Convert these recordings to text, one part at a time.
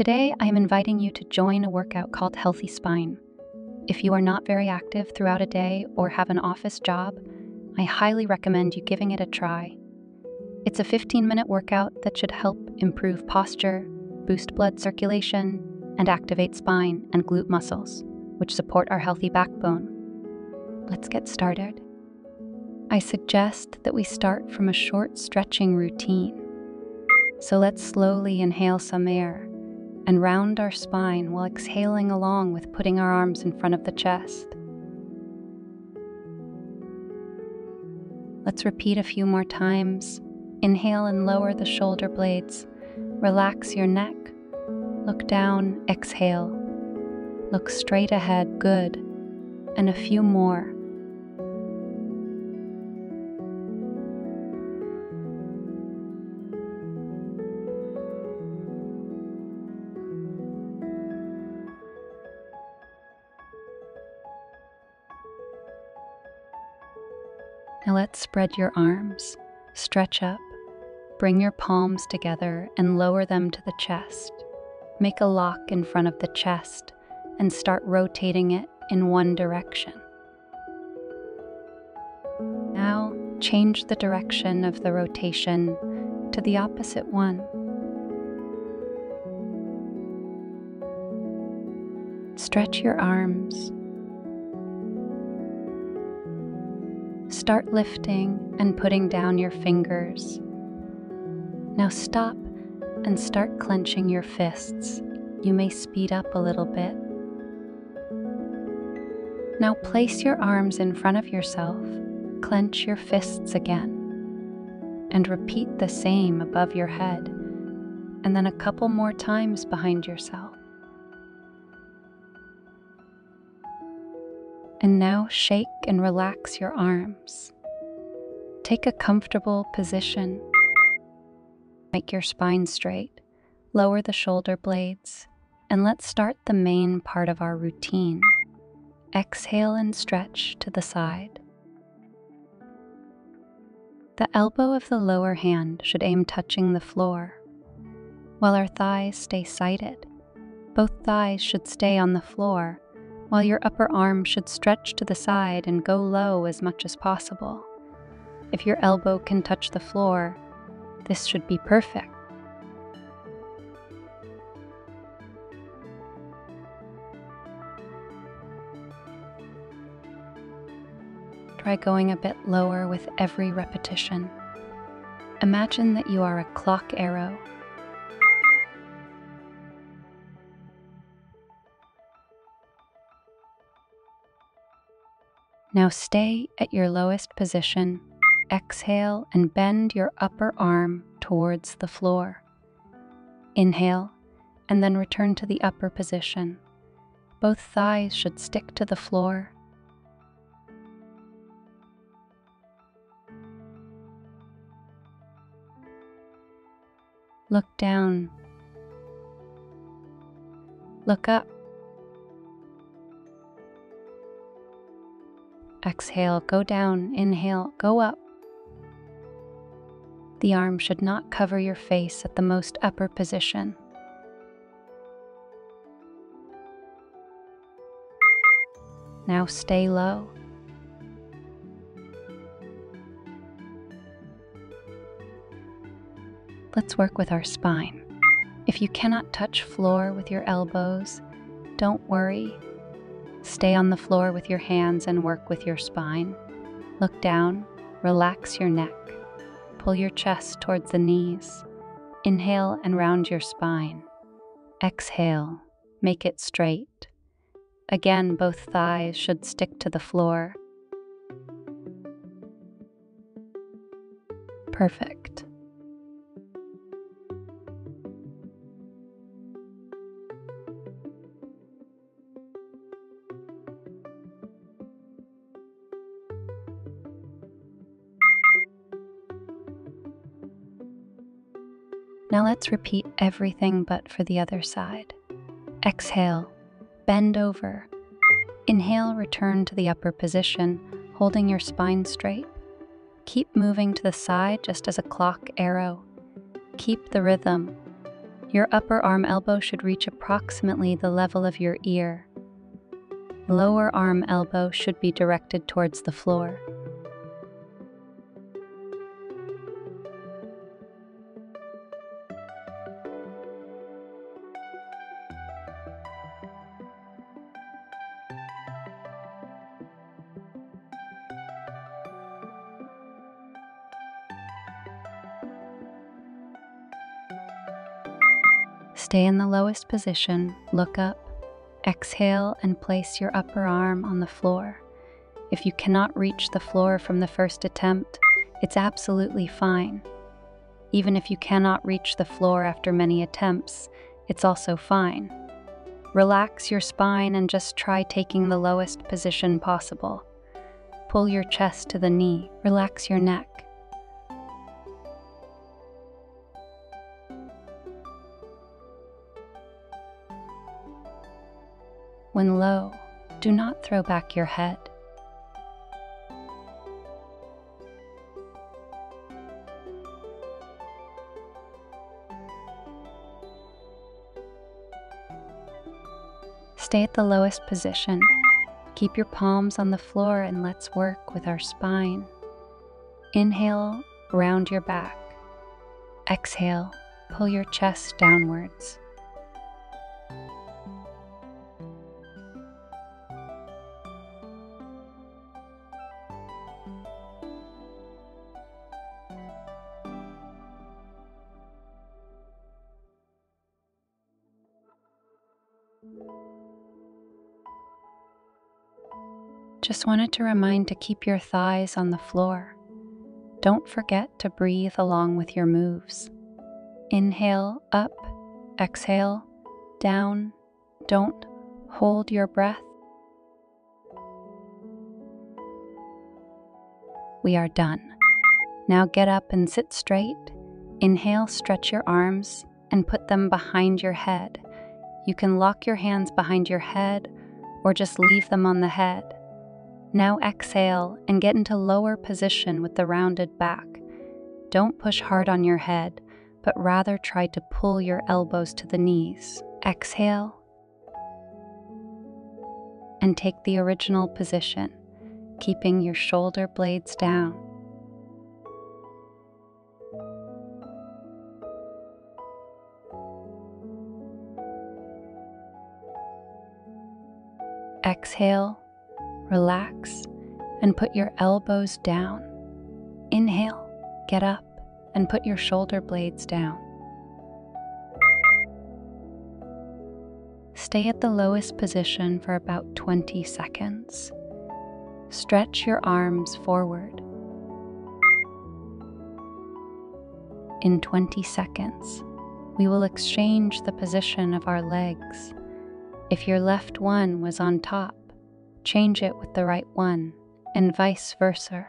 Today, I am inviting you to join a workout called Healthy Spine. If you are not very active throughout a day or have an office job, I highly recommend you giving it a try. It's a 15 minute workout that should help improve posture, boost blood circulation, and activate spine and glute muscles, which support our healthy backbone. Let's get started. I suggest that we start from a short stretching routine. So let's slowly inhale some air and round our spine while exhaling along with putting our arms in front of the chest. Let's repeat a few more times. Inhale and lower the shoulder blades. Relax your neck. Look down, exhale. Look straight ahead, good. And a few more. Now let's spread your arms, stretch up, bring your palms together and lower them to the chest. Make a lock in front of the chest and start rotating it in one direction. Now change the direction of the rotation to the opposite one. Stretch your arms Start lifting and putting down your fingers. Now stop and start clenching your fists. You may speed up a little bit. Now place your arms in front of yourself, clench your fists again, and repeat the same above your head, and then a couple more times behind yourself. And now shake and relax your arms. Take a comfortable position. Make your spine straight. Lower the shoulder blades. And let's start the main part of our routine. Exhale and stretch to the side. The elbow of the lower hand should aim touching the floor, while our thighs stay sighted. Both thighs should stay on the floor while your upper arm should stretch to the side and go low as much as possible. If your elbow can touch the floor, this should be perfect. Try going a bit lower with every repetition. Imagine that you are a clock arrow Now stay at your lowest position. Exhale and bend your upper arm towards the floor. Inhale and then return to the upper position. Both thighs should stick to the floor. Look down. Look up. Exhale, go down. Inhale, go up. The arm should not cover your face at the most upper position. Now stay low. Let's work with our spine. If you cannot touch floor with your elbows, don't worry. Stay on the floor with your hands and work with your spine. Look down, relax your neck. Pull your chest towards the knees. Inhale and round your spine. Exhale, make it straight. Again, both thighs should stick to the floor. Perfect. Now let's repeat everything but for the other side. Exhale, bend over. Inhale, return to the upper position, holding your spine straight. Keep moving to the side just as a clock arrow. Keep the rhythm. Your upper arm elbow should reach approximately the level of your ear. Lower arm elbow should be directed towards the floor. Stay in the lowest position, look up, exhale, and place your upper arm on the floor. If you cannot reach the floor from the first attempt, it's absolutely fine. Even if you cannot reach the floor after many attempts, it's also fine. Relax your spine and just try taking the lowest position possible. Pull your chest to the knee, relax your neck. When low, do not throw back your head. Stay at the lowest position. Keep your palms on the floor and let's work with our spine. Inhale, round your back. Exhale, pull your chest downwards. Just wanted to remind to keep your thighs on the floor. Don't forget to breathe along with your moves. Inhale up, exhale down. Don't hold your breath. We are done. Now get up and sit straight. Inhale, stretch your arms and put them behind your head. You can lock your hands behind your head or just leave them on the head. Now exhale and get into lower position with the rounded back. Don't push hard on your head, but rather try to pull your elbows to the knees. Exhale and take the original position, keeping your shoulder blades down. Exhale, relax, and put your elbows down. Inhale, get up, and put your shoulder blades down. Stay at the lowest position for about 20 seconds. Stretch your arms forward. In 20 seconds, we will exchange the position of our legs. If your left one was on top, change it with the right one, and vice versa.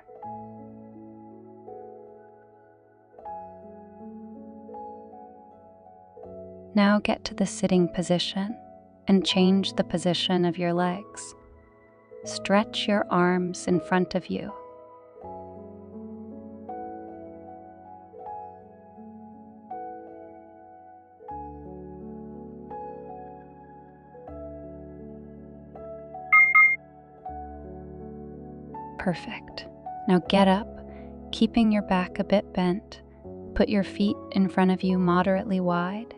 Now get to the sitting position and change the position of your legs. Stretch your arms in front of you Perfect. Now get up, keeping your back a bit bent. Put your feet in front of you moderately wide.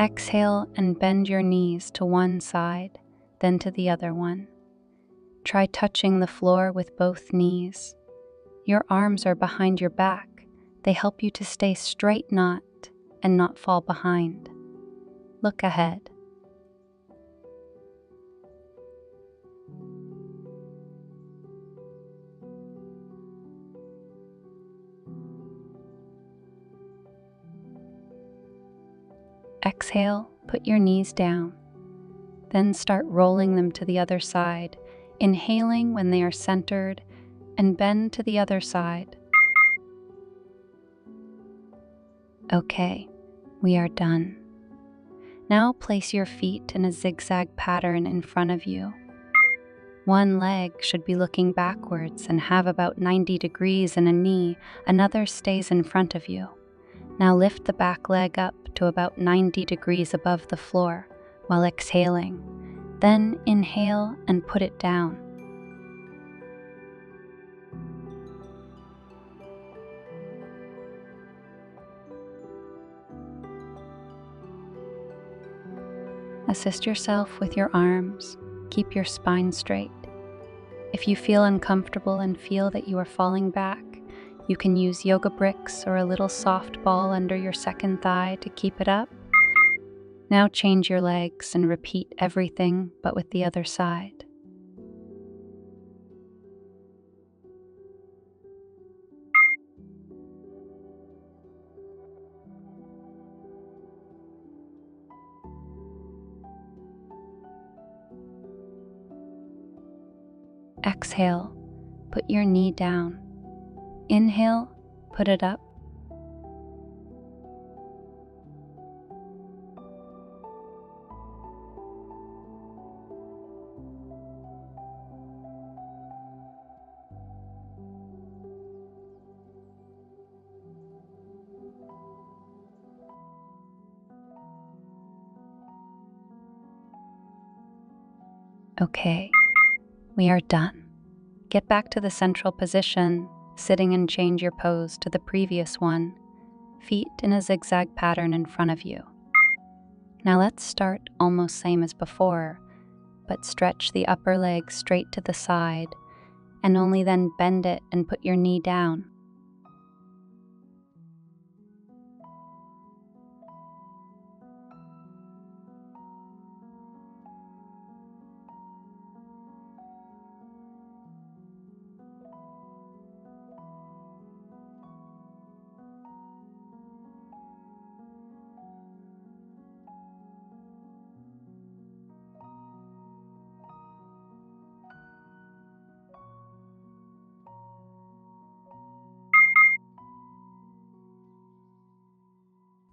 Exhale and bend your knees to one side, then to the other one. Try touching the floor with both knees. Your arms are behind your back. They help you to stay straight knot and not fall behind. Look ahead. Exhale, put your knees down. Then start rolling them to the other side, inhaling when they are centered, and bend to the other side. Okay, we are done. Now place your feet in a zigzag pattern in front of you. One leg should be looking backwards and have about 90 degrees in a knee, another stays in front of you. Now lift the back leg up to about 90 degrees above the floor while exhaling. Then inhale and put it down. Assist yourself with your arms. Keep your spine straight. If you feel uncomfortable and feel that you are falling back, you can use yoga bricks or a little soft ball under your second thigh to keep it up. Now change your legs and repeat everything but with the other side. Exhale, put your knee down. Inhale, put it up. Okay, we are done. Get back to the central position, sitting and change your pose to the previous one, feet in a zigzag pattern in front of you. Now let's start almost same as before, but stretch the upper leg straight to the side and only then bend it and put your knee down.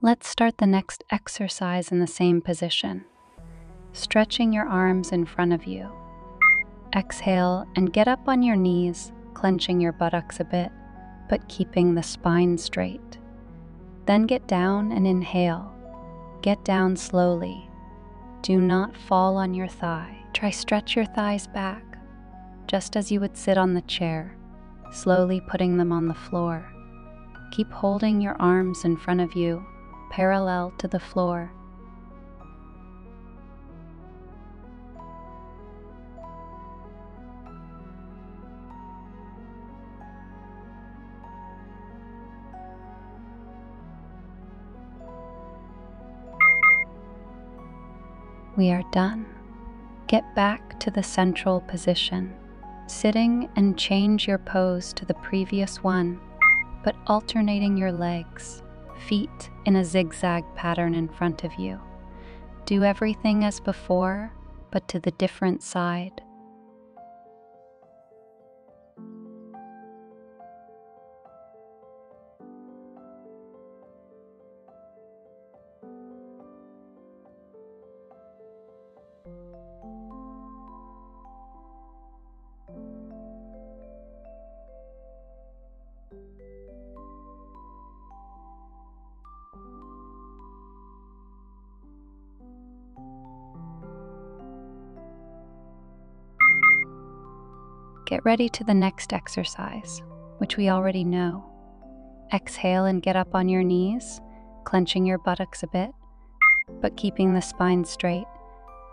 Let's start the next exercise in the same position, stretching your arms in front of you. Exhale and get up on your knees, clenching your buttocks a bit, but keeping the spine straight. Then get down and inhale. Get down slowly. Do not fall on your thigh. Try stretch your thighs back, just as you would sit on the chair, slowly putting them on the floor. Keep holding your arms in front of you parallel to the floor. We are done. Get back to the central position, sitting and change your pose to the previous one, but alternating your legs feet in a zigzag pattern in front of you. Do everything as before, but to the different side. Get ready to the next exercise, which we already know. Exhale and get up on your knees, clenching your buttocks a bit, but keeping the spine straight.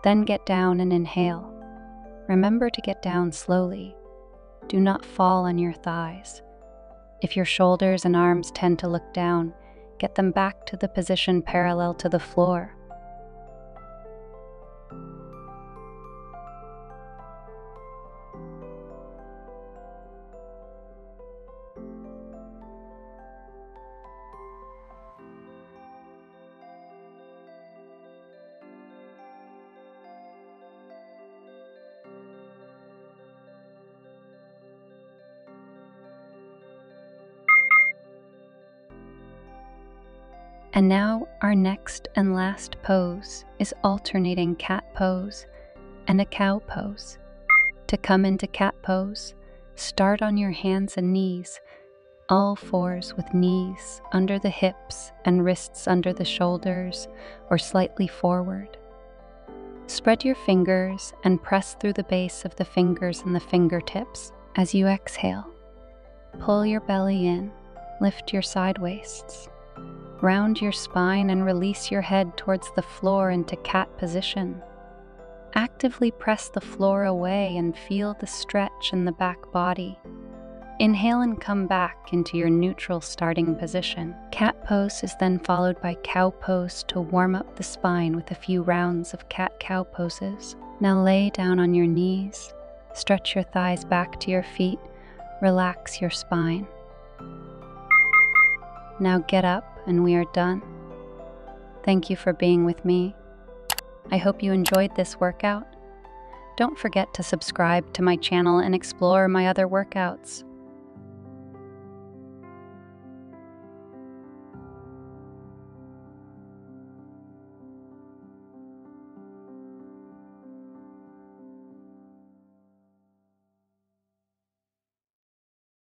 Then get down and inhale. Remember to get down slowly. Do not fall on your thighs. If your shoulders and arms tend to look down, get them back to the position parallel to the floor. And now, our next and last pose is alternating cat pose and a cow pose. To come into cat pose, start on your hands and knees, all fours with knees under the hips and wrists under the shoulders or slightly forward. Spread your fingers and press through the base of the fingers and the fingertips as you exhale. Pull your belly in, lift your side waists. Round your spine and release your head towards the floor into cat position. Actively press the floor away and feel the stretch in the back body. Inhale and come back into your neutral starting position. Cat pose is then followed by cow pose to warm up the spine with a few rounds of cat cow poses. Now lay down on your knees, stretch your thighs back to your feet, relax your spine. Now get up and we are done. Thank you for being with me. I hope you enjoyed this workout. Don't forget to subscribe to my channel and explore my other workouts.